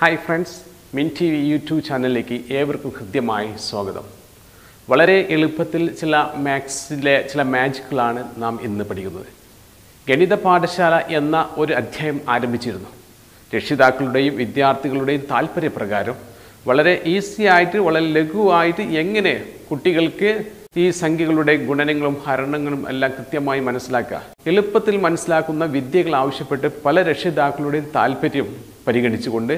Hi friends Min T V YouTube ചാനലിലേക്ക് ഏവർക്കും ഹൃദ്യമായി സ്വാഗതം. വളരെ എളുപ്പത്തിൽ ചില മാത്സിലെ ചില മാജിക്കുകളാണ് നാം ഇന്ന് പഠിക്കുന്നത്. ഗണിത പാഠശാല എന്ന ഒരു അധ്യായം ആരംഭിച്ചിരുന്നു. രക്ഷിതാക്കളുടെയും വിദ്യാർത്ഥികളുടെയും താല്പര്യപ്രകാരം വളരെ ഈസി ആയിട്ട് വളരെ ലഘുവായിട്ട് എങ്ങനെ കുട്ടികൾക്ക് ഈ സംഖ്യകളുടെ ഗുണനങ്ങളും ഹരണങ്ങളും എല്ലാം കൃത്യമായി മനസ്സിലാക്കുക. എളുപ്പത്തിൽ മനസ്സിലാക്കുന്ന വിദ്യകൾ ആവശ്യപ്പെട്ട് പല രക്ഷിതാക്കളുടെയും താല്പര്യം പരിഗണിച്ചുകൊണ്ട്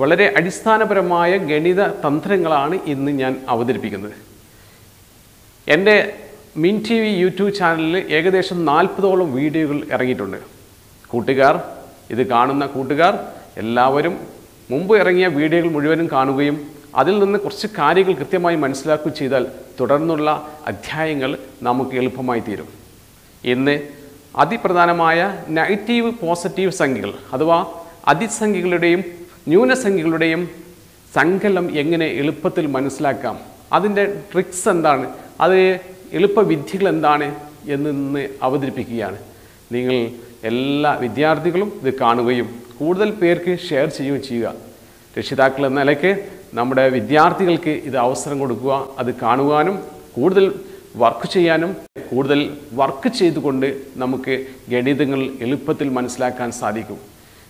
വളരെ അടിസ്ഥാനപരമായ ഗണിത തന്ത്രങ്ങളാണ് ഇന്ന് ഞാൻ അവതരിപ്പിക്കുന്നത്. എന്റെ മിൻ ടി വി യൂട്യൂബ് ചാനലിൽ ഏകദേശം നാൽപ്പതോളം വീഡിയോകൾ ഇറങ്ങിയിട്ടുണ്ട്. കൂട്ടുകാർ ഇത് കാണുന്ന കൂട്ടുകാർ എല്ലാവരും മുമ്പ് ഇറങ്ങിയ വീഡിയോകൾ മുഴുവനും കാണുകയും അതിൽ നിന്ന് കുറച്ച് കാര്യങ്ങൾ കൃത്യമായി മനസ്സിലാക്കുകയും ചെയ്താൽ തുടർന്നുള്ള അധ്യായങ്ങൾ നമുക്ക് എളുപ്പമായി തീരും. ഇന്ന് അതിപ്രധാനമായ നെഗറ്റീവ് പോസിറ്റീവ് സംഖ്യകൾ അഥവാ അതിസംഖ്യകളുടെയും ന്യൂനസംഖ്യകളുടെയും സങ്കലം എങ്ങനെ എളുപ്പത്തിൽ മനസ്സിലാക്കാം? അതിന്റെ ട്രിക്സ് എന്താണ്? അത് എളുപ്പവിദ്യകൾ എന്താണ് എന്ന് അവതരിപ്പിക്കുകയാണ്. നിങ്ങൾ എല്ലാ വിദ്യാർത്ഥികളും ഇത് കാണുകയും കൂടുതൽ പേർക്ക് ഷെയർ ചെയ്യുകയും ചെയ്യുക. രക്ഷിതാക്കൾ എന്ന നിലയ്ക്ക് നമ്മുടെ വിദ്യാർത്ഥികൾക്ക് ഇത് അവസരം കൊടുക്കുക അത് കാണുവാനും കൂടുതൽ വർക്ക് ചെയ്യാനും കൂടുതൽ വർക്ക് ചെയ്തുകൊണ്ട് നമുക്ക് ഗണിതങ്ങൾ എളുപ്പത്തിൽ മനസ്സിലാക്കാൻ സാധിക്കും.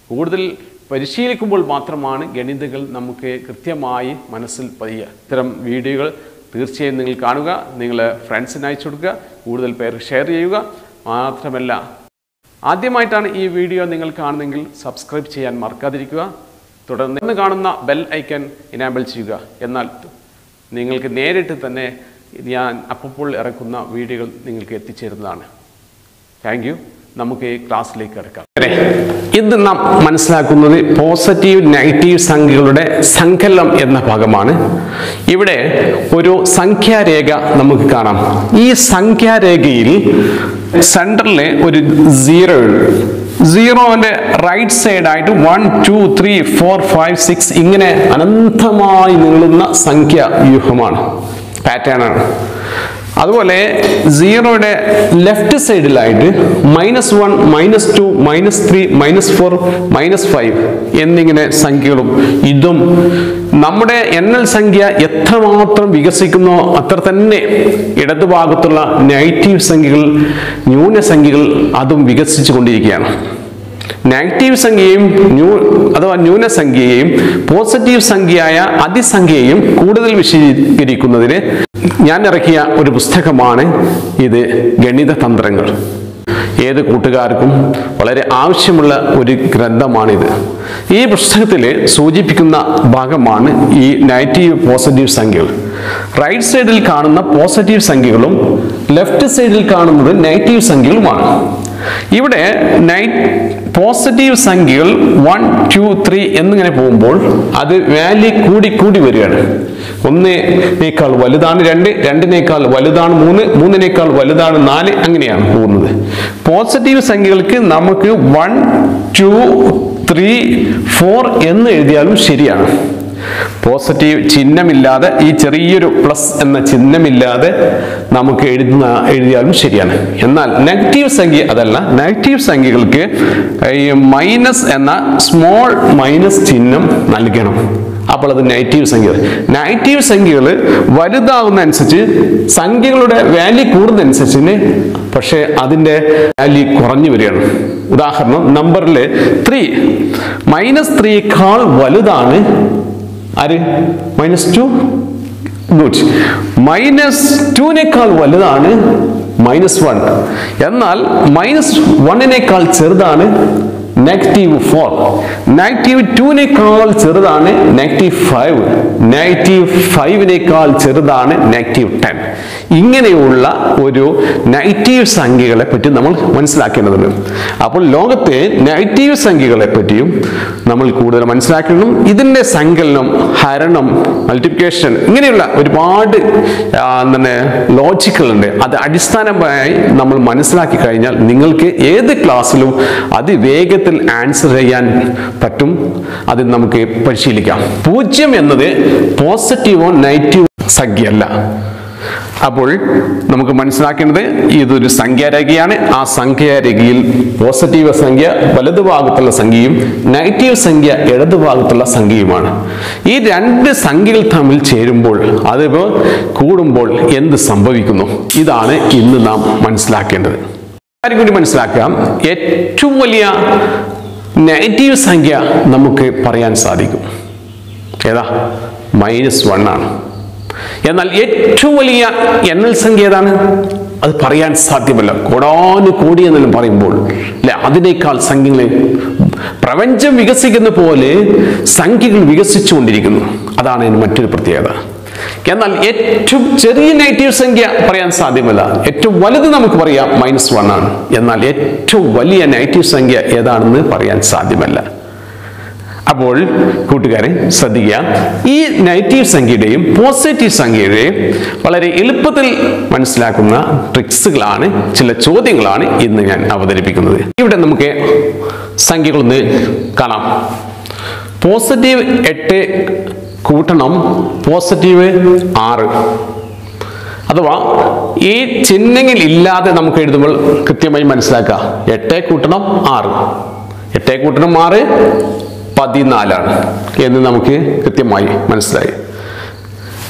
കൂടുതൽ പരിശീലിക്കുമ്പോൾ മാത്രമാണ് ഗണിതകൾ നമുക്ക് കൃത്യമായി മനസ്സിൽ പതിയുക. ഇത്തരം വീഡിയോകൾ തീർച്ചയായും നിങ്ങൾ കാണുക നിങ്ങൾ ഫ്രണ്ട്സിന് അയച്ചു കൊടുക്കുക കൂടുതൽ പേർക്ക് ഷെയർ ചെയ്യുക. മാത്രമല്ല ആദ്യമായിട്ടാണ് ഈ വീഡിയോ നിങ്ങൾ കാണുന്നെങ്കിൽ സബ്സ്ക്രൈബ് ചെയ്യാൻ മറക്കാതിരിക്കുക. തുടർന്ന് കാണുന്ന ബെൽ ഐക്കൺ ഇനാബിൾ ചെയ്യുക. എന്നാൽ നിങ്ങൾക്ക് നേരിട്ട് തന്നെ ഞാൻ അപ്പോൾ ഇറക്കുന്ന വീഡിയോകൾ നിങ്ങൾക്ക് എത്തിച്ചേരുന്നതാണ്. താങ്ക് നമുക്ക് ഈ ക്ലാസ്സിലേക്ക് കിടക്കാം. ഇന്ന് നാം മനസ്സിലാക്കുന്നത് പോസിറ്റീവ് നെഗറ്റീവ് സംഖ്യകളുടെ സങ്കലനം എന്ന ഭാഗമാണ്. ഇവിടെ ഒരു സംഖ്യാരേഖ നമുക്ക് കാണാം. ഈ സംഖ്യാരേഖയിൽ സെന്ററിലെ ഒരു സീറോ സീറോന്റെ റൈറ്റ് സൈഡായിട്ട് one two three four five six ഇങ്ങനെ അനന്തമായി നീളുന്ന സംഖ്യ വ്യൂഹമാണ്. പാറ്റേൺ ആണ്. അതുപോലെ സീറോയുടെ ലെഫ്റ്റ് സൈഡിലായിട്ട് minus one minus two minus three minus four minus five എന്നിങ്ങനെ സംഖ്യകളും ഇതും നമ്മുടെ എണ്ണൽ സംഖ്യ എത്രമാത്രം വികസിക്കുന്നോ അത്ര തന്നെ ഇടതുഭാഗത്തുള്ള നെഗറ്റീവ് സംഖ്യകൾ ന്യൂനസംഖ്യകൾ അതും വികസിച്ചു കൊണ്ടിരിക്കുകയാണ്. നെഗറ്റീവ് സംഖ്യയും ന്യൂ അഥവാ ന്യൂനസംഖ്യയെയും പോസിറ്റീവ് സംഖ്യയായ അതിസംഖ്യയെയും കൂടുതൽ വിശദീകരിക്കുന്നതിന് ഞാൻ ഇറക്കിയ ഒരു പുസ്തകമാണ് ഇത് ഗണിത തന്ത്രങ്ങൾ. ഏത് കൂട്ടുകാർക്കും വളരെ ആവശ്യമുള്ള ഒരു ഗ്രന്ഥമാണിത്. ഈ പുസ്തകത്തിൽ സൂചിപ്പിക്കുന്ന ഭാഗമാണ് ഈ നെഗറ്റീവ് പോസിറ്റീവ് സംഖ്യകൾ. റൈറ്റ് സൈഡിൽ കാണുന്ന പോസിറ്റീവ് സംഖ്യകളും ലെഫ്റ്റ് സൈഡിൽ കാണുന്നത് നെഗറ്റീവ് സംഖ്യകളുമാണ്. ഇവിടെ പോസിറ്റീവ് സംഖ്യകൾ വൺ ടു ത്രീ എന്നിങ്ങനെ പോകുമ്പോൾ അത് വാല്യൂ കൂടി കൂടി വരികയാണ്. ഒന്നിനേക്കാൾ വലുതാണ് രണ്ട് രണ്ടിനേക്കാൾ വലുതാണ് മൂന്ന് മൂന്നിനേക്കാൾ വലുതാണ് നാല് അങ്ങനെയാണ് പോകുന്നത്. പോസിറ്റീവ് സംഖ്യകൾക്ക് നമുക്ക് വൺ ടു ത്രീ ഫോർ എന്ന് എഴുതിയാലും ശരിയാണ്. പോസിറ്റീവ് ചിഹ്നമില്ലാതെ ഈ ചെറിയൊരു പ്ലസ് എന്ന ചിഹ്നമില്ലാതെ നമുക്ക് എഴുതുന്ന എഴുതിയാലും ശരിയാണ്. എന്നാൽ നെഗറ്റീവ് സംഖ്യ അതല്ല നെഗറ്റീവ് സംഖ്യകൾക്ക് ഈ മൈനസ് എന്ന സ്മോൾ മൈനസ് ചിഹ്നം നൽകണം. അപ്പോൾ അത് നെഗറ്റീവ് സംഖ്യ. നെഗറ്റീവ് സംഖ്യകൾ വലുതാകുന്ന അനുസരിച്ച് സംഖ്യകളുടെ വാല്യൂ കൂടുന്നതനുസരിച്ച് പക്ഷേ അതിന്റെ വാല്യൂ കുറഞ്ഞു വരികയാണ്. ഉദാഹരണം നമ്പറിൽ ത്രീ മൈനസ് ത്രീക്കാൾ വലുതാണ് ആര്? മൈനസ് ടു ഗുഡ് മൈനസ് ടുവിനേക്കാൾ വലുതാണ് മൈനസ് വൺ എന്നാൽ മൈനസ് വണ്ണിനേക്കാൾ ചെറുതാണ് നെഗറ്റീവ് ഫോർ നെഗറ്റീവ് ടുവിനേക്കാൾ ചെറുതാണ് നെഗറ്റീവ് ഫൈവ് നെഗറ്റീവ് ഫൈവിനേക്കാൾ ചെറുതാണ് നെഗറ്റീവ് ടെൻ ഇങ്ങനെയുള്ള ഒരു നെഗറ്റീവ് സംഖ്യകളെ പറ്റി നമ്മൾ മനസ്സിലാക്കേണ്ടതുണ്ട്. അപ്പോൾ ലോകത്തെ നെഗറ്റീവ് സംഖ്യകളെ പറ്റിയും നമ്മൾ കൂടുതൽ മനസ്സിലാക്കണം. ഇതിന്റെ സങ്കലനം ഹരണം മൾട്ടിപ്ലിക്കേഷൻ ഇങ്ങനെയുള്ള ഒരുപാട് തന്നെ ലോജിക്കൽ ഉണ്ട്. അത് അടിസ്ഥാനമായി നമ്മൾ മനസ്സിലാക്കി കഴിഞ്ഞാൽ നിങ്ങൾക്ക് ഏത് ക്ലാസ്സിലും അതിവേഗത്തിൽ ആൻസർ ചെയ്യാൻ പറ്റും. അത് നമുക്ക് പരിശീലിക്കാം. പൂജ്യം എന്നത് പോസിറ്റീവോ നെഗറ്റീവോ സംഖ്യയല്ല. അപ്പോൾ നമുക്ക് മനസ്സിലാക്കേണ്ടത് ഇതൊരു സംഖ്യാരേഖയാണ്. ആ സംഖ്യാരേഖയിൽ പോസിറ്റീവ് സംഖ്യ വലതുഭാഗത്തുള്ള സംഖ്യയും നെഗറ്റീവ് സംഖ്യ ഇടതുഭാഗത്തുള്ള സംഖ്യയുമാണ്. ഈ രണ്ട് സംഖ്യകൾ തമ്മിൽ ചേരുമ്പോൾ അതിപ്പോൾ കൂടുമ്പോൾ എന്ത് സംഭവിക്കുന്നു? ഇതാണ് ഇന്ന് നാം മനസ്സിലാക്കേണ്ടത്. കാര്യം കൂടി മനസ്സിലാക്കാം ഏറ്റവും വലിയ നെഗറ്റീവ് സംഖ്യ നമുക്ക് പറയാൻ സാധിക്കും. ഏതാ? മൈനസ് വൺ ആണ്. എന്നാൽ ഏറ്റവും വലിയ എണ്ണൽ സംഖ്യ ഏതാണ്? അത് പറയാൻ സാധ്യമല്ല. കോടാനു കോടി എന്നെല്ലാം പറയുമ്പോൾ അല്ലെ അതിനേക്കാൾ സംഖ്യകളെ പ്രപഞ്ചം വികസിക്കുന്ന പോലെ സംഖ്യകൾ വികസിച്ചുകൊണ്ടിരിക്കുന്നു. അതാണ് അതിന് മറ്റൊരു പ്രത്യേകത. എന്നാൽ ഏറ്റവും ചെറിയ നെഗറ്റീവ് സംഖ്യ പറയാൻ സാധ്യമല്ല. ഏറ്റവും വലുത് നമുക്ക് പറയാം മൈനസ് വൺ ആണ്. എന്നാൽ ഏറ്റവും വലിയ നെഗറ്റീവ് സംഖ്യ ഏതാണെന്ന് പറയാൻ സാധ്യമല്ല. അപ്പോൾ കൂട്ടുകാരെ ശ്രദ്ധിക്കുക. ഈ നെഗറ്റീവ് സംഖ്യയുടെയും പോസിറ്റീവ് സംഖ്യയുടെയും വളരെ എളുപ്പത്തിൽ മനസ്സിലാക്കുന്ന ട്രിക്സുകളാണ് ചില ചോദ്യങ്ങളാണ് ഇന്ന് ഞാൻ അവതരിപ്പിക്കുന്നത്. ഇവിടെ നമുക്ക് സംഖ്യകളൊന്ന് കാണാം. പോസിറ്റീവ് എട്ട് കൂട്ടണം പോസിറ്റീവ് ആറ്. അഥവാ ഈ ചിഹ്നങ്ങൾ ഇല്ലാതെ നമുക്ക് എഴുതുമ്പോൾ കൃത്യമായി മനസ്സിലാക്കുക. എട്ടേ കൂട്ടണം ആറ്. എട്ടേ കൂട്ടണം ആറ്. പതിനാലാണ് എന്ന് നമുക്ക് കൃത്യമായി മനസ്സിലായി.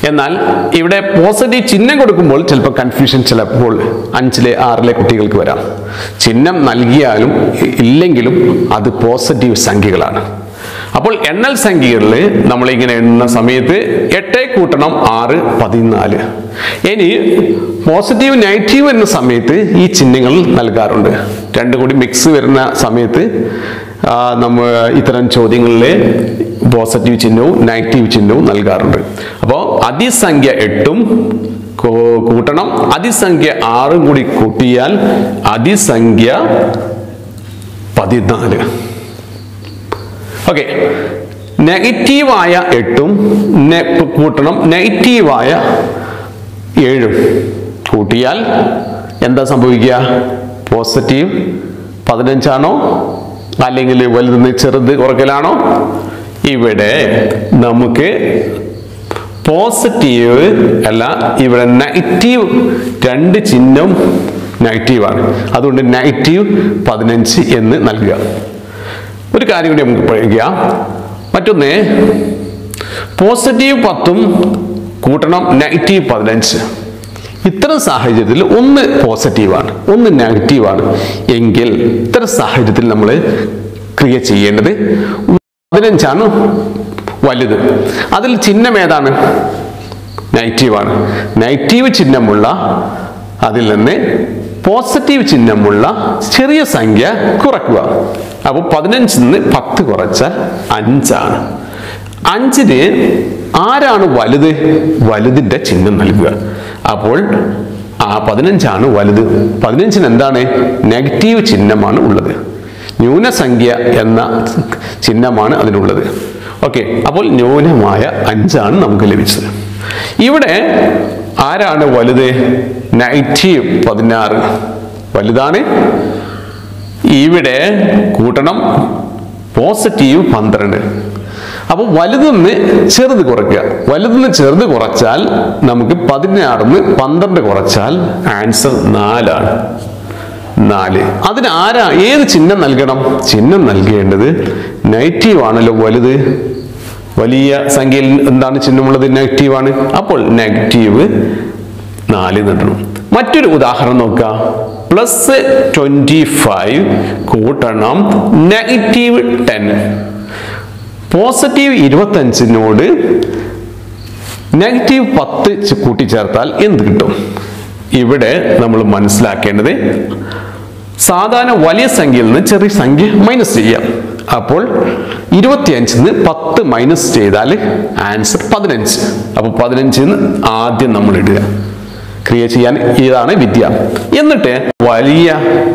എന്നാൽ ഇവിടെ പോസിറ്റീവ് ചിഹ്നം കൊടുക്കുമ്പോൾ ചിലപ്പോൾ കൺഫ്യൂഷൻ ചിലപ്പോൾ അഞ്ചിലെ ആറിലെ കുട്ടികൾക്ക് വരാം. ചിഹ്നം നൽകിയാലും ഇല്ലെങ്കിലും അത് പോസിറ്റീവ് സംഖ്യകളാണ്. അപ്പോൾ എണ്ണൽ സംഖ്യകളിൽ നമ്മളിങ്ങനെ എണ്ണുന്ന സമയത്ത് എട്ടേ കൂട്ടണം ആറ് പതിനാല്. ഇനി പോസിറ്റീവ് നെഗറ്റീവ് എന്ന സമയത്ത് ഈ ചിഹ്നങ്ങൾ നൽകാറുണ്ട്. രണ്ടും കൂടി മിക്സ് വരുന്ന സമയത്ത് ആ, നമ്മ ഇത്തരം ചോദ്യങ്ങളിൽ പോസിറ്റീവ് ചിഹ്നവും നെഗറ്റീവ് ചിഹ്നവും നൽകാറുണ്ട്. അപ്പോൾ അതിസംഖ്യ എട്ടും കൂട്ടണം. അതിസംഖ്യ ആറും കൂടി കൂട്ടിയാൽ അതിസംഖ്യ പതിനാല്. ഓക്കെ. നെഗറ്റീവായ എട്ടും കൂട്ടണം. നെഗറ്റീവായ ഏഴും കൂട്ടിയാൽ എന്താ സംഭവിക്കുക? പോസിറ്റീവ് പതിനഞ്ചാണോ അല്ലെങ്കിൽ വലുത് ചെറുത് കുറക്കലാണോ ഇവിടെ നമുക്ക് പോസിറ്റീവ് അല്ല ഇവിടെ നെഗറ്റീവ് രണ്ട് ചിഹ്നം നെഗറ്റീവാണ് അതുകൊണ്ട് നെഗറ്റീവ് പതിനഞ്ച് എന്ന് നൽകുക. ഒരു കാര്യം കൂടി നമുക്ക് പഠിക്കാം മറ്റൊന്ന് പോസിറ്റീവ് പത്തും കൂട്ടണം നെഗറ്റീവ് പതിനഞ്ച്. ഇത്തരം സാഹചര്യത്തിൽ ഒന്ന് പോസിറ്റീവാണ് ഒന്ന് നെഗറ്റീവാണ്. എങ്കിൽ ഇത്തരം സാഹചര്യത്തിൽ നമ്മൾ ക്രിയ ചെയ്യേണ്ടത് പതിനഞ്ചാണ് വലുത്. അതിൽ ചിഹ്നം ഏതാണ്? നെഗറ്റീവാണ്. നെഗറ്റീവ് ചിഹ്നമുള്ള അതിൽ നിന്ന് പോസിറ്റീവ് ചിഹ്നമുള്ള ചെറിയ സംഖ്യ കുറയ്ക്കുക അപ്പോൾ പതിനഞ്ചിൽ നിന്ന് പത്ത് കുറച്ചാൽ അഞ്ചാണ്. അഞ്ചിന് ആരാണ് വലുത്? വലുതിന്റെ ചിഹ്നം നൽകുക. അപ്പോൾ ആ പതിനഞ്ചാണ് വലുത്. പതിനഞ്ചിന് എന്താണ് നെഗറ്റീവ് ചിഹ്നമാണ് ഉള്ളത്. ന്യൂനസംഖ്യ എന്ന ചിഹ്നമാണ് അതിനുള്ളത്. ഓക്കെ അപ്പോൾ ന്യൂനമായ അഞ്ചാണ് നമുക്ക് ലഭിച്ചത്. ഇവിടെ ആരാണ് വലുത്? നെഗറ്റീവ് പതിനാറ്. വലുതാണ്? ഇവിടെ കൂട്ടണം. പോസിറ്റീവ് പന്ത്രണ്ട്. അപ്പോൾ വലുതെന്ന് ചെറുത് കുറയ്ക്കുക. വലുതെന്ന് ചെറുത് കുറച്ചാൽ നമുക്ക് പതിനാറിന്ന് പന്ത്രണ്ട് കുറച്ചാൽ ആൻസർ നാലാണ്. നാല്. അതിന് ആരാ ഏത് ചിഹ്നം നൽകണം? ചിഹ്നം നൽകേണ്ടത് നെഗറ്റീവ് ആണല്ലോ വലുത്. വലിയ സംഖ്യയിൽ എന്താണ് ചിഹ്നമുള്ളത്? നെഗറ്റീവ് ആണ്. അപ്പോൾ നെഗറ്റീവ് നാല് നടണം മറ്റൊരു ഉദാഹരണം നോക്കുക. പ്ലസ് ട്വന്റി ഫൈവ് കൂട്ടണം നെഗറ്റീവ് ടെൻ. പോസിറ്റീവ് ഇരുപത്തഞ്ചിനോട് നെഗറ്റീവ് പത്ത് കൂട്ടിച്ചേർത്താൽ എന്ത് കിട്ടും? ഇവിടെ നമ്മൾ മനസ്സിലാക്കേണ്ടത് സാധാരണ വലിയ സംഖ്യയിൽ നിന്ന് ചെറിയ സംഖ്യ മൈനസ് ചെയ്യാം. അപ്പോൾ ഇരുപത്തിയഞ്ചിൽ നിന്ന് പത്ത് മൈനസ് ചെയ്താൽ ആൻസർ പതിനഞ്ച്. അപ്പോൾ പതിനഞ്ചിൽ നിന്ന് ആദ്യം നമ്മൾ ഇടുക. ക്രിയ ചെയ്യാൻ ഇതാണ് വിദ്യ. എന്നിട്ട് വലിയ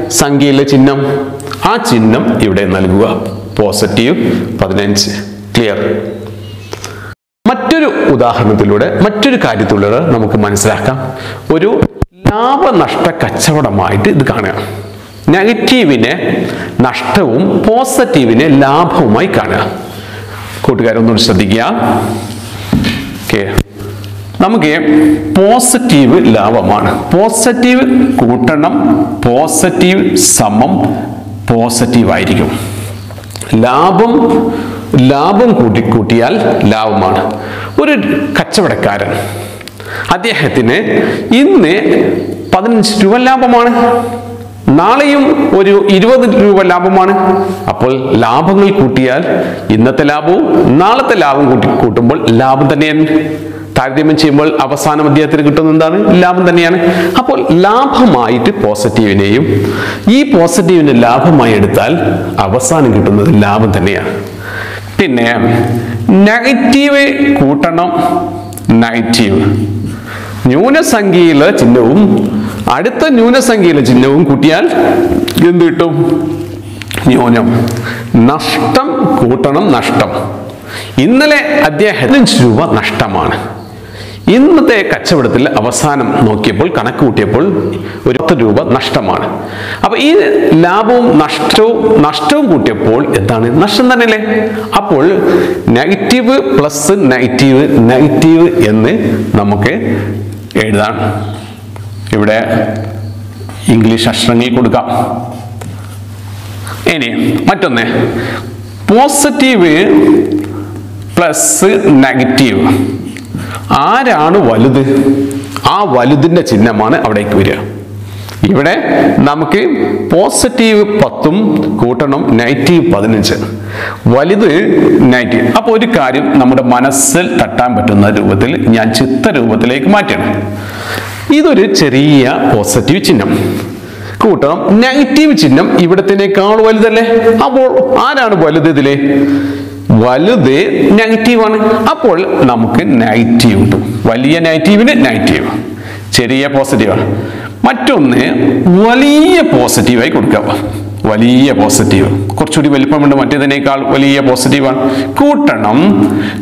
സംഖ്യയിലെ ചിഹ്നം ആ ചിഹ്നം ഇവിടെ നൽകുക. പോസിറ്റീവ് പതിനഞ്ച് ക്ലിയർ മറ്റൊരു ഉദാഹരണത്തിലൂടെ മറ്റൊരു കാര്യത്തിലൂടെ നമുക്ക് മനസ്സിലാക്കാം. ഒരു ലാഭനഷ്ട കച്ചവടമായിട്ട് ഇത് കാണുക. നെഗറ്റീവിനെ നഷ്ടവും പോസിറ്റീവിനെ ലാഭവുമായി കാണുക. കൂട്ടുകാരൊന്നും ശ്രദ്ധിക്കുക. നമുക്ക് പോസിറ്റീവ് ലാഭമാണ്. പോസിറ്റീവ് കൂട്ടണം പോസിറ്റീവ് സമം പോസിറ്റീവ് ആയിരിക്കും. ലാഭം ലാഭം കൂട്ടി കൂട്ടിയാൽ ലാഭമാണ്. ഒരു കച്ചവടക്കാരൻ അദ്ദേഹത്തിന് ഇന്ന് പതിനഞ്ച് രൂപ ലാഭമാണ്. നാളെയും ഒരു ഇരുപത് രൂപ ലാഭമാണ്. അപ്പോൾ ലാഭങ്ങൾ കൂട്ടിയാൽ ഇന്നത്തെ ലാഭവും നാളത്തെ ലാഭം കൂട്ടി കൂട്ടുമ്പോൾ ലാഭം തന്നെയാണ്. താരതമ്യം ചെയ്യുമ്പോൾ അവസാനം അദ്ദേഹത്തിന് കിട്ടുന്ന എന്താണ്? ലാഭം തന്നെയാണ്. അപ്പോൾ ലാഭമായിട്ട് പോസിറ്റീവിനെയും ഈ പോസിറ്റീവിനെ ലാഭമായി എടുത്താൽ അവസാനം കിട്ടുന്നത് ലാഭം തന്നെയാണ്. പിന്നെ നെഗറ്റീവ് കൂട്ടണം. നെഗറ്റീവ്. ന്യൂനസംഖ്യയിലെ ചിഹ്നവും അടുത്ത ന്യൂനസംഖ്യയിലെ ചിഹ്നവും കൂട്ടിയാൽ എന്ത് കിട്ടും? ന്യൂനം. നഷ്ടം കൂട്ടണം നഷ്ടം. ഇന്നലെ അദ്ദേഹത്തിന് രൂപ നഷ്ടമാണ്. ഇന്നത്തെ കച്ചവടത്തിൽ അവസാനം നോക്കിയപ്പോൾ കണക്ക് കൂട്ടിയപ്പോൾ ഒരു പത്ത് രൂപ നഷ്ടമാണ്. അപ്പൊ ഈ ലാഭവും നഷ്ടവും നഷ്ടവും കൂട്ടിയപ്പോൾ എന്താണ്? നഷ്ടം തന്നെയല്ലേ? അപ്പോൾ നെഗറ്റീവ് പ്ലസ് നെഗറ്റീവ് നെഗറ്റീവ് എന്ന് നമുക്ക് എഴുതാം. ഇവിടെ ഇംഗ്ലീഷ് അക്ഷരങ്ങൾ കൊടുക്കാം. ഇനി മറ്റൊന്ന്. പോസിറ്റീവ് പ്ലസ് നെഗറ്റീവ് ആരാണ് വലുത്? ആ വലുതിന്റെ ചിഹ്നമാണ് അവിടേക്ക് വരിക. ഇവിടെ നമുക്ക് പോസിറ്റീവ് പത്തും കൂട്ടണം നെഗറ്റീവ് പതിനഞ്ച്. വലുത് നെഗറ്റീവ് അപ്പോൾ ഒരു കാര്യം നമ്മുടെ മനസ്സിൽ തട്ടാൻ പറ്റുന്ന രൂപത്തിൽ ഞാൻ ചിത്തരൂപത്തിലേക്ക് മാറ്റണം. ഇതൊരു ചെറിയ പോസിറ്റീവ് ചിഹ്നം. കൂട്ടണം നെഗറ്റീവ് ചിഹ്നം ഇവിടത്തിനേക്കാൾ വലുതല്ലേ? അപ്പോൾ ആരാണ് വലുത് ഇതിലെ? വലുത് നെഗറ്റീവാണ് അപ്പോൾ നമുക്ക് നെഗറ്റീവ് കിട്ടും വലിയ നെഗറ്റീവിന് നെഗറ്റീവ് ചെറിയ പോസിറ്റീവാണ് മറ്റൊന്ന് വലിയ പോസിറ്റീവായി കൊടുക്കാം വലിയ പോസിറ്റീവ് കുറച്ചുകൂടി വലിപ്പമുണ്ട്. മറ്റേതിനേക്കാൾ വലിയ പോസിറ്റീവാണ് കൂട്ടണം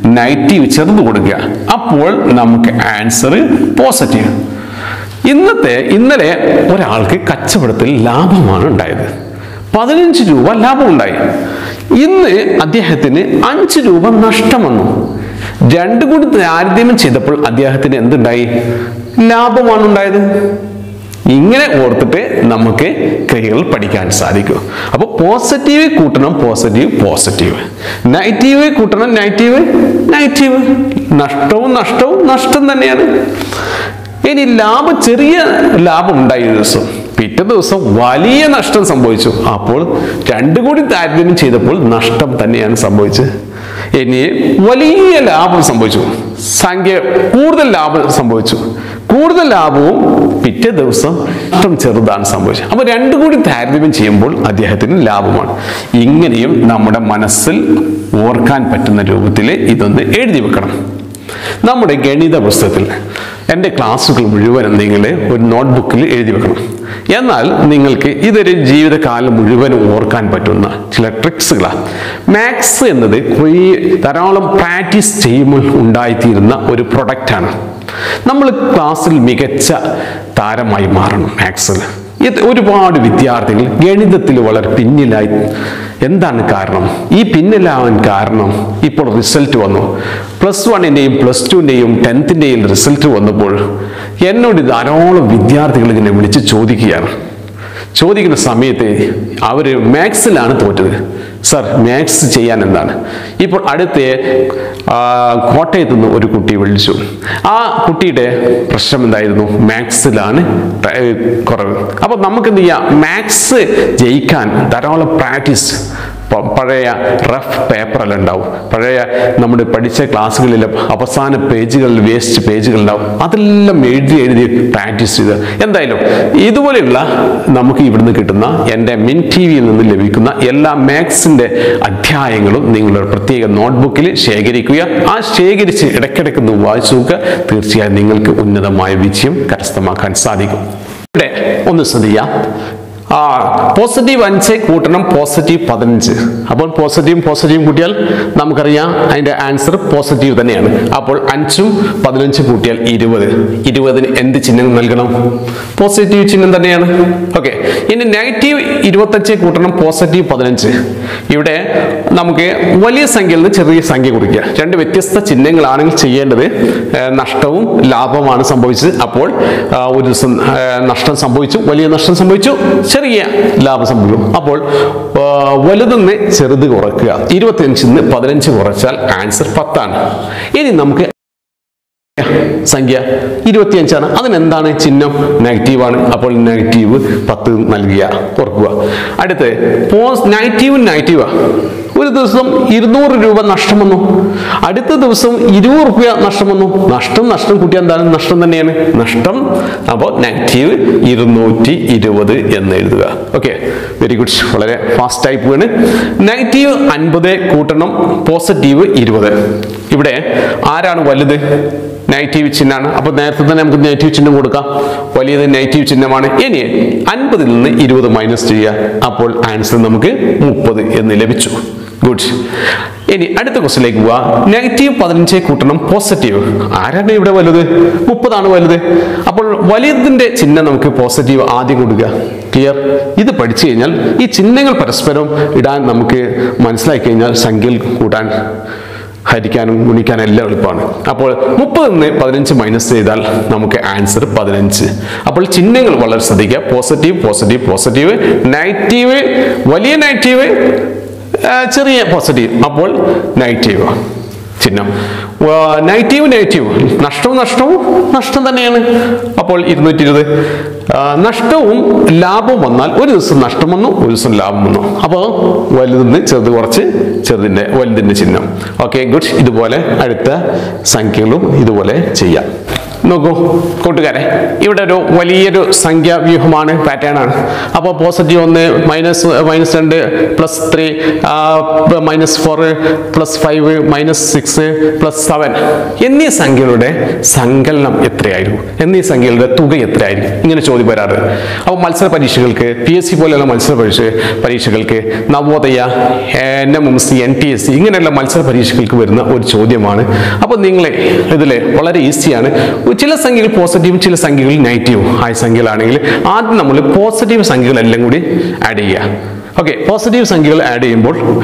നെഗറ്റീവ് ചെറുത് കൊടുക്കുക. അപ്പോൾ നമുക്ക് ആൻസർ പോസിറ്റീവ് ഇന്നത്തെ ഇന്നലെ ഒരാൾക്ക് കച്ചവടത്തിൽ ലാഭമാണ് ഉണ്ടായത്. പതിനഞ്ച് രൂപ ലാഭം ഉണ്ടായി ഇന്ന് അദ്ദേഹത്തിന് അഞ്ച് രൂപ നഷ്ടം വന്നു. രണ്ടു കൂടി താരതമ്യം ചെയ്തപ്പോൾ അദ്ദേഹത്തിന് എന്തുണ്ടായി? ലാഭമാണ് ഉണ്ടായത് ഇങ്ങനെ ഓർത്തിട്ട് നമുക്ക് ക്രിയകൾ പഠിക്കാൻ സാധിക്കും. അപ്പോൾ പോസിറ്റീവ് കൂട്ടണം പോസിറ്റീവ് പോസിറ്റീവ് നെഗറ്റീവ് കൂട്ടണം നെഗറ്റീവ് നെഗറ്റീവ് നഷ്ടവും നഷ്ടവും നഷ്ടം തന്നെയാണ്. ഇനി ലാഭം ചെറിയ ലാഭം ഉണ്ടായി ദിവസം. പിറ്റേ ദിവസം വലിയ നഷ്ടം സംഭവിച്ചു. അപ്പോൾ രണ്ടും കൂടി താരതമ്യം ചെയ്തപ്പോൾ നഷ്ടം തന്നെയാണ് സംഭവിച്ചത്. ഇനി വലിയ ലാഭം സംഭവിച്ചു. സംഖ്യ കൂടുതൽ ലാഭം സംഭവിച്ചു. കൂടുതൽ ലാഭവും പിറ്റേ ദിവസം നഷ്ടം ചെറുതാണ് സംഭവിച്ചത്. അപ്പോൾ രണ്ടും കൂടി താരതമ്യം ചെയ്യുമ്പോൾ അദ്ദേഹത്തിന് ലാഭമാണ്. ഇങ്ങനെയും നമ്മുടെ മനസ്സിൽ ഓർക്കാൻ പറ്റുന്ന രൂപത്തിൽ ഇതൊന്ന് എഴുതി വെക്കണം. നമ്മുടെ ഗണിത പുസ്തകത്തിൽ എന്റെ ക്ലാസ്സുകൾ മുഴുവൻ നിങ്ങൾ ഒരു നോട്ട്ബുക്കിൽ എഴുതി വെക്കണം. എന്നാൽ നിങ്ങൾക്ക് ഇതൊരു ജീവിതകാലം മുഴുവനും ഓർക്കാൻ പറ്റുന്ന ചില ട്രിക്സുകളാണ് മാത്സ് എന്നത് കുറേ ധാരാളം പ്രാക്ടീസ് ചെയ്യുമ്പോൾ ഉണ്ടായിത്തീരുന്ന ഒരു പ്രൊഡക്റ്റാണ് നമ്മൾ ക്ലാസ്സിൽ മികച്ച താരമായി മാറണം മാത്സിൽ ഒരുപാട് വിദ്യാർത്ഥികൾ ഗണിതത്തിൽ വളരെ പിന്നിലായി. എന്താണ് കാരണം? ഈ പിന്നിലാവാൻ കാരണം ഇപ്പോൾ റിസൾട്ട് വന്നു. പ്ലസ് വണ്ണിന്റെയും പ്ലസ് ടുവിന്റെയും ടെൻത്തിന്റെയും റിസൾട്ട് വന്നപ്പോൾ എന്നോട് ധാരാളം വിദ്യാർത്ഥികൾ ഇങ്ങനെ വിളിച്ച് ചോദിക്കുകയാണ്. ചോദിക്കുന്ന സമയത്ത് അവർ മാത്സിലാണ് തോറ്റത്. സർ മാത്സ് ചെയ്യാൻ എന്താണ് ഇപ്പോൾ അടുത്ത കോട്ടയത്ത് നിന്ന് ഒരു കുട്ടി വിളിച്ചു. ആ കുട്ടിയുടെ പ്രശ്നം എന്തായിരുന്നു? മാത്സിലാണ് കുറവ്. അപ്പോൾ നമുക്ക് എന്ത് ചെയ്യാം? മാത്സ് ജയിക്കാൻ ധാരാളം പ്രാക്ടീസ് പഴയ റഫ് പേപ്പറെല്ലാം ഉണ്ടാവും പഴയ നമ്മൾ പഠിച്ച ക്ലാസ്സുകളിലെ അവസാന പേജുകളിൽ വേസ്റ്റ് പേജുകൾ ഉണ്ടാവും അതെല്ലാം എഴുതി എഴുതി പ്രാക്ടീസ് ചെയ്ത്. എന്തായാലും ഇതുപോലെയുള്ള നമുക്ക് ഇവിടുന്ന് കിട്ടുന്ന എന്റെ മിൻ ടി വിയിൽ നിന്ന് ലഭിക്കുന്ന എല്ലാ മാത്സിന്റെ അധ്യായങ്ങളും നിങ്ങളുടെ പ്രത്യേക നോട്ട്ബുക്കിൽ ശേഖരിക്കുക. ആ ശേഖരിച്ച് ഇടയ്ക്കിടയ്ക്ക് ഒന്ന് വായിച്ചു നോക്കുക. തീർച്ചയായും നിങ്ങൾക്ക് ഉന്നതമായ വിജയം കരസ്ഥമാക്കാൻ സാധിക്കും. ഇവിടെ ഒന്ന് ശ്രദ്ധിക്കാം ആ പോസിറ്റീവ് അഞ്ച് കൂട്ടണം പോസിറ്റീവ് പതിനഞ്ച്. അപ്പോൾ പോസിറ്റീവും പോസിറ്റീവും കൂട്ടിയാൽ നമുക്കറിയാം അതിന്റെ ആൻസർ പോസിറ്റീവ് തന്നെയാണ്. അപ്പോൾ അഞ്ചും പതിനഞ്ചും കൂട്ടിയാൽ ഇരുപത്. ഇരുപതിന് എന്ത് ചിഹ്നം നൽകണം? പോസിറ്റീവ് ചിഹ്നം തന്നെയാണ്. ഓക്കെ ഇനി നെഗറ്റീവ് ഇരുപത്തഞ്ച് കൂട്ടണം പോസിറ്റീവ് പതിനഞ്ച്. ഇവിടെ നമുക്ക് വലിയ സംഖ്യയിൽ നിന്ന് ചെറിയ സംഖ്യ കുറിക്കുക രണ്ട് വ്യത്യസ്ത ചിഹ്നങ്ങളാണെങ്കിൽ ചെയ്യേണ്ടത് നഷ്ടവും ലാഭവുമാണ് സംഭവിച്ചത്. അപ്പോൾ ഒരു ദിവസം നഷ്ടം സംഭവിച്ചു. വലിയ നഷ്ടം സംഭവിച്ചു. ചെറിയ ലാഭം സംഭവിക്കും. അപ്പോൾ വലുതെന്ന് ചെറുത് കുറയ്ക്കുക ഇരുപത്തിയഞ്ചിൽ നിന്ന് പതിനഞ്ച് കുറച്ചാൽ ആൻസർ പത്താണ്. ഇനി നമുക്ക് സംഖ്യ ഇരുപത്തിയഞ്ചാണ്. അതിനെന്താണ് ചിഹ്നം? നെഗറ്റീവാണ് അപ്പോൾ നെഗറ്റീവ് പത്ത് നൽകുക ഓർക്കുക. അടുത്ത് പോസ് നെഗറ്റീവ് നെഗറ്റീവാ ഒരു ദിവസം ഇരുന്നൂറ് രൂപ നഷ്ടം വന്നു. അടുത്ത ദിവസം ഇരുപത് റുപ്യ നഷ്ടം വന്നു. നഷ്ടം നഷ്ടം കൂട്ടിയാൽ എന്താണ് നഷ്ടം തന്നെയാണ്. നഷ്ടം അപ്പോൾ നെഗറ്റീവ് ഇരുന്നൂറ്റി ഇരുപത് എന്ന് എഴുതുക. ഓക്കെ വെരി ഗുഡ് വളരെ ഫാസ്റ്റ് ടൈപ്പ് ആണ് നെഗറ്റീവ് അൻപത് കൂട്ടണം പോസിറ്റീവ് ഇരുപത്. ഇവിടെ ആരാണ് വലുത്? നെഗറ്റീവ് ചിഹ്നമാണ്. അപ്പോൾ നേരത്തെ തന്നെ നമുക്ക് നെഗറ്റീവ് ചിഹ്നം കൊടുക്കാം. വലിയത് നെഗറ്റീവ് ചിഹ്നമാണ്. ഇനി അൻപതിൽ നിന്ന് ഇരുപത് മൈനസ് ചെയ്യുക. അപ്പോൾ ആൻസർ നമുക്ക് മുപ്പത് എന്ന് ലഭിച്ചു. ഗുഡ് ഇനി അടുത്ത ക്വസ്റ്റിലേക്ക് പോവാ. നെഗറ്റീവ് പതിനഞ്ച് കൂട്ടണം പോസിറ്റീവ് ആരാണ് ഇവിടെ വലുത്? മുപ്പതാണ് വലുത്. അപ്പോൾ വലിയതിന്റെ ചിഹ്നം നമുക്ക് പോസിറ്റീവ് ആദ്യം കൊടുക്കുക. ക്ലിയർ ഇത് പഠിച്ചു കഴിഞ്ഞാൽ ഈ ചിഹ്നങ്ങൾ പരസ്പരം ഇടാൻ നമുക്ക് മനസ്സിലാക്കി കഴിഞ്ഞാൽ സംഖ്യയിൽ കൂട്ടാൻ ഹരിക്കാനും ഗുണിക്കാനും എല്ലാം എളുപ്പമാണ്. അപ്പോൾ മുപ്പത് നിന്ന് പതിനഞ്ച് മൈനസ് ചെയ്താൽ നമുക്ക് ആൻസർ പതിനഞ്ച്. അപ്പോൾ ചിഹ്നങ്ങൾ വളരെ ശ്രദ്ധിക്കുക. പോസിറ്റീവ് പോസിറ്റീവ് പോസിറ്റീവ് നെഗറ്റീവ് വലിയ നെഗറ്റീവ് ചെറിയ പോസിറ്റീവ് അപ്പോൾ നെഗറ്റീവ് ചിഹ്നം. Negative negative. നഷ്ടവും നഷ്ടവും നഷ്ടം തന്നെയാണ്. അപ്പോൾ ഇരുന്നൂറ്റി ഇരുപത് നഷ്ടവും ലാഭവും വന്നാൽ ഒരു ദിവസം നഷ്ടം വന്നു ഒരു ദിവസം ലാഭം വന്നു. അപ്പോൾ വലുതിന് ചെറുത് കുറച്ച് ചെറുതിന്റെ വലുതിന്റെ ചിഹ്നം. ഓക്കെ ഗുഡ് ഇതുപോലെ അടുത്ത സംഖ്യകളും ഇതുപോലെ ചെയ്യാം. നോക്കൂ കൂട്ടുകാരെ ഇവിടെ ഒരു വലിയൊരു സംഖ്യാവ്യൂഹമാണ് പാറ്റേൺ ആണ്. അപ്പോൾ പോസിറ്റീവ് ഒന്ന് മൈനസ് മൈനസ് രണ്ട് plus three minus four plus five minus six plus seven എന്നീ സംഖ്യകളുടെ സങ്കലനം എത്രയായിരിക്കും എന്നീ സംഖ്യകളുടെ തുക എത്രയായിരിക്കും ഇങ്ങനെ ചോദ്യം വരാറ്. അപ്പോൾ മത്സര പരീക്ഷകൾക്ക് പി എസ് സി പോലെയുള്ള മത്സര പരീക്ഷ പരീക്ഷകൾക്ക് Navodaya N M M C N T S C ഇങ്ങനെയുള്ള മത്സര പരീക്ഷകൾക്ക് വരുന്ന ഒരു ചോദ്യമാണ്. അപ്പോൾ നിങ്ങളെ ഇതിൽ വളരെ ഈസിയാണ് ചില സംഖ്യകൾ പോസിറ്റീവും ചില സംഖ്യകൾ നെഗറ്റീവും ആയ സംഖ്യകളാണെങ്കിൽ ആദ്യം നമ്മൾ പോസിറ്റീവ് സംഖ്യകളെല്ലാം കൂടി ആഡ് ചെയ്യുക. ഓക്കെ പോസിറ്റീവ് സംഖ്യകൾ ആഡ് ചെയ്യുമ്പോൾ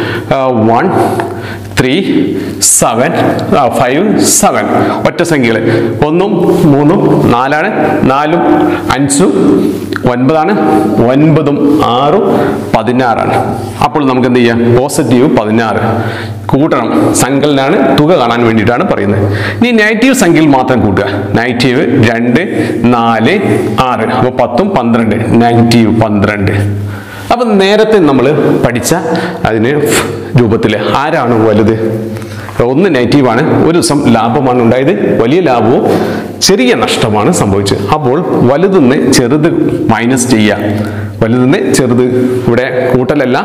one three seven five seven ഒറ്റ സംഖ്യകൾ ഒന്നും മൂന്നും നാലാണ്. നാലും അഞ്ചും ഒൻപതാണ്. ഒൻപതും ആറും പതിനാറാണ്. അപ്പോൾ നമുക്ക് എന്ത് ചെയ്യാം? പോസിറ്റീവ് പതിനാറ്. കൂട്ടണം. സങ്കലനാണ് തുക കാണാൻ വേണ്ടിയിട്ടാണ് പറയുന്നത്. ഇനി നെഗറ്റീവ് സംഖ്യയിൽ മാത്രം കൂട്ടുക. നെഗറ്റീവ് രണ്ട് നാല് ആറ്. അപ്പോൾ പത്തും പന്ത്രണ്ട്. നെഗറ്റീവ് പന്ത്രണ്ട്. അപ്പൊ നേരത്തെ നമ്മൾ പഠിച്ച അതിന് രൂപത്തിൽ ആരാണ് വലുത്? ഒന്ന് നെഗറ്റീവാണ് ഒരു ദിവസം ലാഭമാണ് ഉണ്ടായത് വലിയ ലാഭവും ചെറിയ നഷ്ടമാണ് സംഭവിച്ചത്. അപ്പോൾ വലുതെന്ന് ചെറുത് മൈനസ് ചെയ്യുക. വലുതെന്ന് ചെറുത്. ഇവിടെ കൂട്ടലല്ല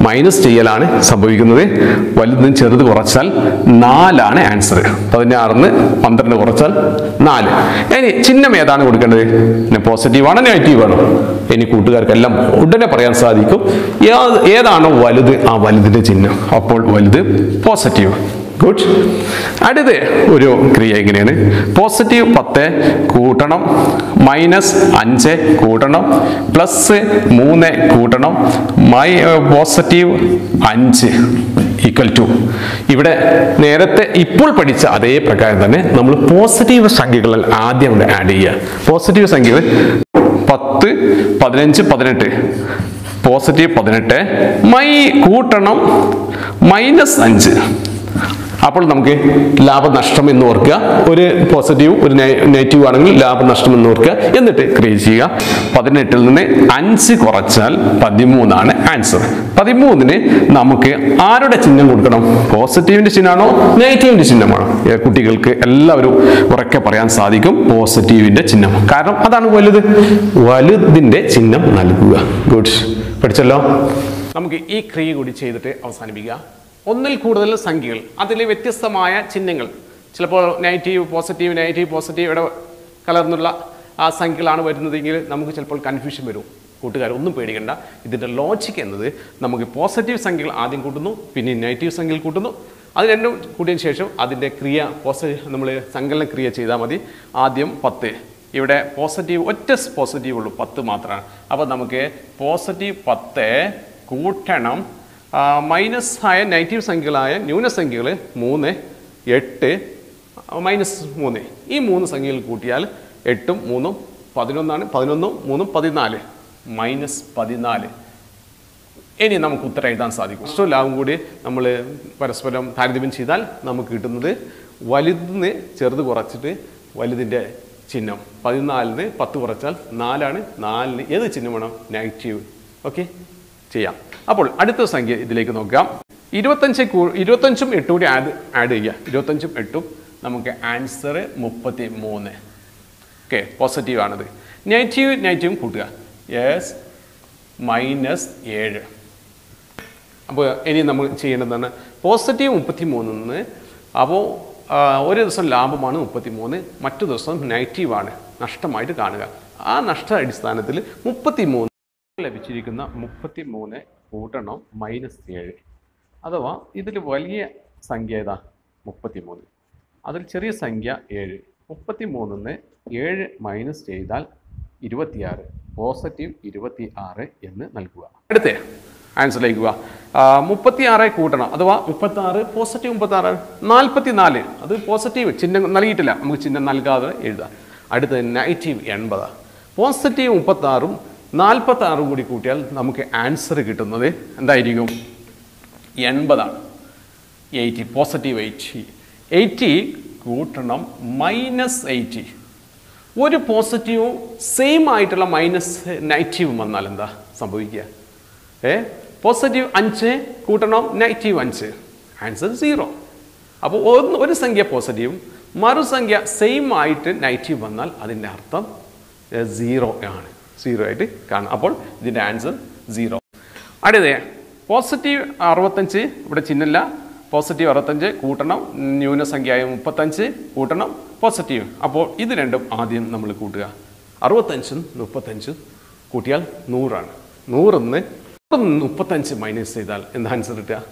മൈനസ് ചെയ്യലാണ് സംഭവിക്കുന്നത്. വലുതെന്ന് ചെറുത് കുറച്ചാൽ നാലാണ് ആൻസർ പതിനാറിന് പന്ത്രണ്ട് കുറച്ചാൽ നാല്. ഇനി ചിഹ്നം ഏതാണ് കൊടുക്കേണ്ടത്? പിന്നെ പോസിറ്റീവ് ആണോ നെഗറ്റീവ് ആണോ? ഇനി കൂട്ടുകാർക്കെല്ലാം ഉടനെ പറയാൻ സാധിക്കും. ഏത് ഏതാണോ വലുത് ആ വലുതിന്റെ ചിഹ്നം. അപ്പോൾ വലുത് പോസിറ്റീവ് ഗുഡ് അടുത്ത് ഒരു ക്രിയ എങ്ങനെയാണ്? പോസിറ്റീവ് പത്ത് കൂട്ടണം മൈനസ് അഞ്ച് കൂട്ടണം പ്ലസ് മൂന്ന് കൂട്ടണം മൈ പോസിറ്റീവ് അഞ്ച് ഈക്വൽ ടു ഇവിടെ നേരത്തെ ഇപ്പോൾ പഠിച്ച അതേ പ്രകാരം തന്നെ നമ്മൾ പോസിറ്റീവ് സംഖ്യകളിൽ ആദ്യം ആഡ് ചെയ്യുക. പോസിറ്റീവ് സംഖ്യകൾ പത്ത് പതിനഞ്ച് പതിനെട്ട്. പോസിറ്റീവ് പതിനെട്ട് മൈ കൂട്ടണം മൈനസ് അഞ്ച്. അപ്പോൾ നമുക്ക് ലാഭനഷ്ടം എന്ന് ഓർക്കുക. ഒരു പോസിറ്റീവ് ഒരു നെഗറ്റീവ് ആണെങ്കിൽ ലാഭനഷ്ടം എന്ന് ഓർക്കുക. എന്നിട്ട് ക്രിയേറ്റ് ചെയ്യുക. പതിനെട്ടിൽ നിന്ന് അഞ്ച് കുറച്ചാൽ പതിമൂന്നാണ് ആൻസർ പതിമൂന്നിന് നമുക്ക് ആരുടെ ചിഹ്നം കൊടുക്കണം? പോസിറ്റീവിന്റെ ചിഹ്നമാണോ? നെഗറ്റീവിന്റെ ചിഹ്നമാണോ? കുട്ടികൾക്ക് എല്ലാവരും ഉറക്കെ പറയാൻ സാധിക്കും. പോസിറ്റീവിന്റെ ചിഹ്നം. കാരണം അതാണ് വലുത്. വലുതിന്റെ ചിഹ്നം നൽകുക. ഗുഡ് പഠിച്ചല്ലോ? നമുക്ക് ഈ ക്രിയ കൂടി ചെയ്തിട്ട് അവസാനിപ്പിക്കുക ഒന്നിൽ കൂടുതൽ സംഖ്യകൾ. അതിലെ വ്യത്യസ്തമായ ചിഹ്നങ്ങൾ. ചിലപ്പോൾ നെഗറ്റീവ് പോസിറ്റീവ് നെഗറ്റീവ് പോസിറ്റീവ് ഇട കലർന്നുള്ള ആ സംഖ്യകളാണ് വരുന്നതെങ്കിൽ നമുക്ക് ചിലപ്പോൾ കൺഫ്യൂഷൻ വരും. കൂട്ടുകാർ ഒന്നും പേടിക്കണ്ട. ഇതിന്റെ ലോജിക്ക് എന്നത് നമുക്ക് പോസിറ്റീവ് സംഖ്യകൾ ആദ്യം കൂട്ടുന്നു പിന്നെ നെഗറ്റീവ് സംഖ്യകൾ കൂട്ടുന്നു. അത് രണ്ടും കൂട്ടിയതിന് ശേഷം അതിന്റെ ക്രിയ പോസിറ്റീവ് നമ്മൾ സങ്കലന ക്രിയ ചെയ്താൽ മതി. ആദ്യം പത്ത്. ഇവിടെ പോസിറ്റീവ് ഒറ്റ പോസിറ്റീവ് ഉള്ളൂ. പത്ത് മാത്രമാണ്. അപ്പോൾ നമുക്ക് പോസിറ്റീവ് പത്ത് കൂട്ടണം. മൈനസ് ആയ നെഗറ്റീവ് സംഖ്യകളായ ന്യൂനസംഖ്യകൾ മൂന്ന് എട്ട് മൈനസ് മൂന്ന്. ഈ മൂന്ന് സംഖ്യകൾ കൂട്ടിയാൽ എട്ടും മൂന്നും പതിനൊന്നാണ്. പതിനൊന്നും മൂന്നും പതിനാല്. മൈനസ് പതിനാല്. ഇനി നമുക്ക് ഉത്തരം എഴുതാൻ സാധിക്കും. ഇഷ്ടവും ലാഭം കൂടി നമ്മൾ പരസ്പരം താരതമ്യം ചെയ്താൽ നമുക്ക് കിട്ടുന്നത് വലുതിന് ചെറുത് കുറച്ചിട്ട് വലുതിന്റെ ചിഹ്നം. പതിനാലിന് പത്ത് കുറച്ചാൽ നാലാണ് നാലിന് ഏത് ചിഹ്നം വേണം? നെഗറ്റീവ് ഓക്കെ ചെയ്യാം. അപ്പോൾ അടുത്ത സംഖ്യ ഇതിലേക്ക് നോക്കാം. ഇരുപത്തഞ്ച് ഇരുപത്തഞ്ചും എട്ടും കൂടി ആഡ് ആഡ് ചെയ്യുക. ഇരുപത്തഞ്ചും എട്ടും നമുക്ക് ആൻസർ മുപ്പത്തി മൂന്ന് ഓക്കെ പോസിറ്റീവ് ആണത് നെഗറ്റീവ് നെഗറ്റീവും കൂട്ടുക. യെസ് മൈനസ് ഏഴ്. അപ്പോൾ ഇനി നമ്മൾ ചെയ്യേണ്ടതാണ് പോസിറ്റീവ് മുപ്പത്തി മൂന്നിന്ന് അപ്പോൾ ഒരു ദിവസം ലാഭമാണ് മുപ്പത്തി മൂന്ന് മറ്റു ദിവസം നെഗറ്റീവാണ് നഷ്ടമായിട്ട് കാണുക. ആ നഷ്ട അടിസ്ഥാനത്തിൽ മുപ്പത്തി ലഭിച്ചിരിക്കുന്ന മുപ്പത്തി മൂന്ന് കൂട്ടണം മൈനസ് ഏഴ്? അഥവാ ഇതിൽ വലിയ സംഖ്യ ഏതാ? മുപ്പത്തി മൂന്ന് അതിൽ ചെറിയ സംഖ്യ ഏഴ്. മുപ്പത്തി മൂന്നിന്ന് ഏഴ് മൈനസ് ചെയ്താൽ ഇരുപത്തിയാറ്. പോസിറ്റീവ് ഇരുപത്തി ആറ് എന്ന് നൽകുക. അടുത്ത ആൻസർ ലഭിക്കുക മുപ്പത്തി ആറ് കൂട്ടണം. അഥവാ മുപ്പത്തി ആറ് പോസിറ്റീവ് മുപ്പത്തി ആറ് നാൽപ്പത്തി നാല് അത് പോസിറ്റീവ് ചിഹ്നം നൽകിയിട്ടില്ല. നമുക്ക് ചിഹ്നം നൽകാതെ എഴുതാം. അടുത്തത് നെഗറ്റീവ് എൺപത്. പോസിറ്റീവ് മുപ്പത്തി ആറും നാൽപ്പത്തി ആറ് കൂടി കൂട്ടിയാൽ നമുക്ക് ആൻസർ കിട്ടുന്നത് എന്തായിരിക്കും? എൺപതാണ്. എയ്റ്റി പോസിറ്റീവ് എയ്റ്റി എയ്റ്റി കൂട്ടണം മൈനസ് എയ്റ്റി ഒരു പോസിറ്റീവും സെയിം ആയിട്ടുള്ള മൈനസ് നെഗറ്റീവും വന്നാൽ എന്താ സംഭവിക്കുക? ഏ? പോസിറ്റീവ് അഞ്ച് കൂട്ടണം നെഗറ്റീവ് അഞ്ച്. ആൻസർ സീറോ അപ്പോൾ ഒന്ന് ഒരു സംഖ്യ പോസിറ്റീവും മറുസംഖ്യ സെയിം ആയിട്ട് നെഗറ്റീവ് വന്നാൽ അതിന്റെ അർത്ഥം സീറോ ആണ്. സീറോ ആയിട്ട് കാണാം. അപ്പോൾ ഇതിന്റെ ആൻസർ സീറോ അടുത്തത് പോസിറ്റീവ് അറുപത്തഞ്ച് ഇവിടെ ചിഹ്നമില്ല. പോസിറ്റീവ് അറുപത്തഞ്ച് കൂട്ടണം. ന്യൂനസംഖ്യയായ മുപ്പത്തഞ്ച് കൂട്ടണം. പോസിറ്റീവ് അപ്പോൾ ഇത് രണ്ടും ആദ്യം നമ്മൾ കൂട്ടുക. അറുപത്തഞ്ചും മുപ്പത്തഞ്ചും കൂട്ടിയാൽ നൂറാണ്. നൂറിന്ന് മുപ്പത്തഞ്ച് മൈനസ് ചെയ്താൽ എന്താ ആൻസർ കിട്ടുക?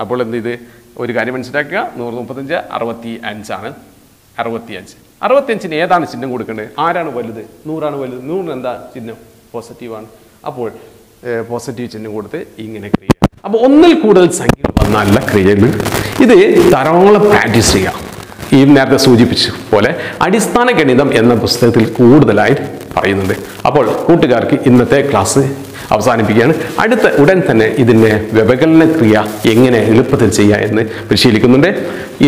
അപ്പോൾ എന്ത് ഇത് ഒരു കാര്യം മനസ്സിലാക്കുക. നൂറ് മുപ്പത്തഞ്ച് അറുപത്തി അഞ്ചാണ് അറുപത്തി അഞ്ച് അറുപത്തിയഞ്ചിന് ഏതാണ് ചിഹ്നം കൊടുക്കേണ്ടത്? ആരാണ് വലുത്? നൂറാണ് വലുത്. നൂറിന് എന്താ ചിഹ്നം? പോസിറ്റീവാണ് അപ്പോൾ പോസിറ്റീവ് ചിഹ്നം കൊടുത്ത് ഇങ്ങനെ ക്രിയ. അപ്പോൾ ഒന്നിൽ കൂടുതൽ സംഖ്യകൾ വന്നാലുള്ള ക്രിയകൾ ഇത് ധാരാളം പ്രാക്ടീസ് ചെയ്യാം. ഈ നേരത്തെ സൂചിപ്പിച്ച പോലെ അടിസ്ഥാന ഗണിതം എന്ന പുസ്തകത്തിൽ കൂടുതലായി പറയുന്നുണ്ട്. അപ്പോൾ കൂട്ടുകാർക്ക് ഇന്നത്തെ ക്ലാസ് അവസാനിപ്പിക്കുകയാണ്. അടുത്ത ഉടൻ തന്നെ ഇതിന്റെ വ്യവകലന ക്രിയ എങ്ങനെ എളുപ്പത്തിൽ ചെയ്യുക എന്ന് പരിശീലിക്കുന്നുണ്ട്.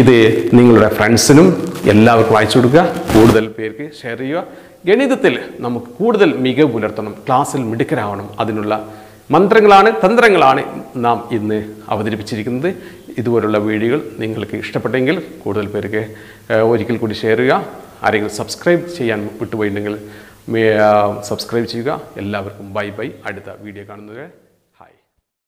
ഇത് നിങ്ങളുടെ ഫ്രണ്ട്സിനും എല്ലാവർക്കും വായിച്ചു കൊടുക്കുക. കൂടുതൽ പേർക്ക് ഷെയർ ചെയ്യുക. ഗണിതത്തിൽ നമുക്ക് കൂടുതൽ മികവ് പുലർത്തണം ക്ലാസ്സിൽ മിടുക്കരാവണം. അതിനുള്ള മന്ത്രങ്ങളാണ് തന്ത്രങ്ങളാണ് നാം ഇന്ന് അവതരിപ്പിച്ചിരിക്കുന്നത്. ഇതുപോലുള്ള വീഡിയോകൾ നിങ്ങൾക്ക് ഇഷ്ടപ്പെട്ടെങ്കിൽ കൂടുതൽ പേർക്ക് ഒരിക്കൽ കൂടി ഷെയർ ചെയ്യുക. ആരെങ്കിലും സബ്സ്ക്രൈബ് ചെയ്യാൻ വിട്ടുപോയിട്ടുണ്ടെങ്കിൽ സബ്സ്ക്രൈബ് ചെയ്യുക. എല്ലാവർക്കും ബൈ ബൈ. അടുത്ത വീഡിയോ കാണുന്നത്